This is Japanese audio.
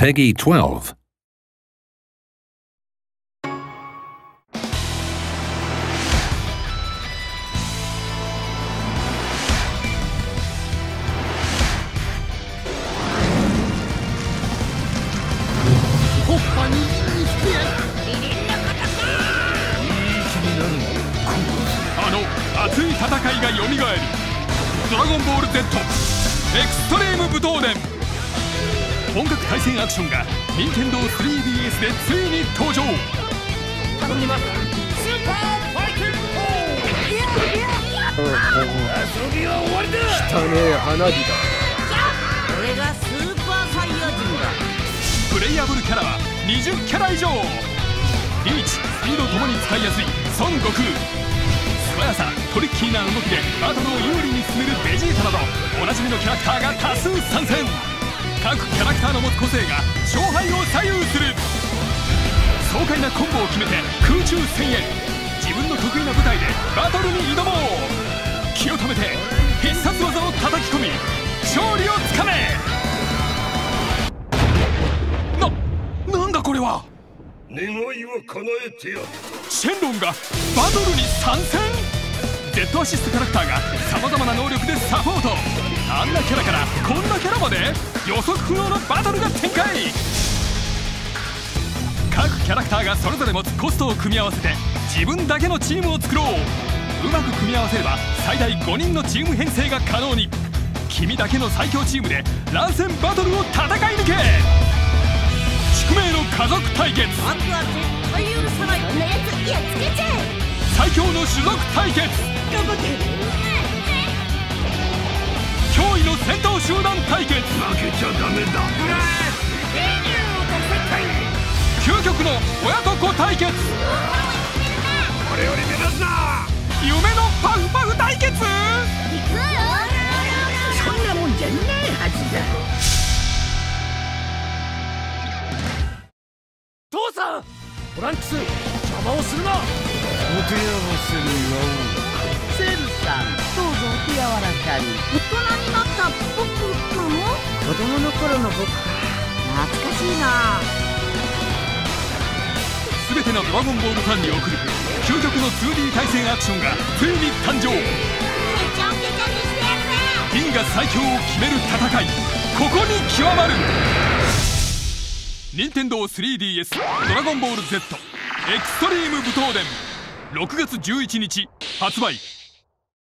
Peggy 12. あの熱い戦いがよみがえる「ドラゴンボール Z エクストリーム武闘伝」本格対戦アクションが任天堂 3DS でついに登場。頼みます。スーパーファイティング遊びは終わりだ汚ねえ花火だ俺がスー!パーサイヤ人だプレイアブルキャラは20キャラ以上。リーチスピードともに使いやすい孫悟空。素早さトリッキーな動きでバトルを有利に進めるベジータなどおなじみのキャラクターが多数参戦各キャラクターの持つ個性が勝敗を左右する。爽快なコンボを決めて空中戦へ。自分の得意な舞台でバトルに挑もう。気を止めて必殺技を叩き込み勝利をつかめ。ななんだこれは。願いは叶えてやる。シェンロンがバトルに参戦？Z アシストキャラクターがさまざまな能力でサポート。あんなキャラからこんなキャラまで予測不能のバトルが展開。各キャラクターがそれぞれ持つコストを組み合わせて自分だけのチームを作ろう。うまく組み合わせれば最大5人のチーム編成が可能に。君だけの最強チームで乱戦バトルを戦い抜け。宿命の家族対決。まずは絶対許さないこんなやつやっつけちゃえ。最強の種族対決。頑張って集団対決。負けちゃダメだ。究極の親と子対決。俺より目立つな。夢のパフパフ対決。そんなもんじゃないはずだ。父さんトランクス邪魔をするな。セルさんどうぞお手柔らかに。大人になったの頃の僕懐かしいな全てのドラゴンボールファンに送る究極の 2D 対戦アクションがついに誕生。銀河最強を決める戦い。ここに極まる。任天堂 3DS ドラゴンボール Z エクストリーム武闘伝。6月11日発売。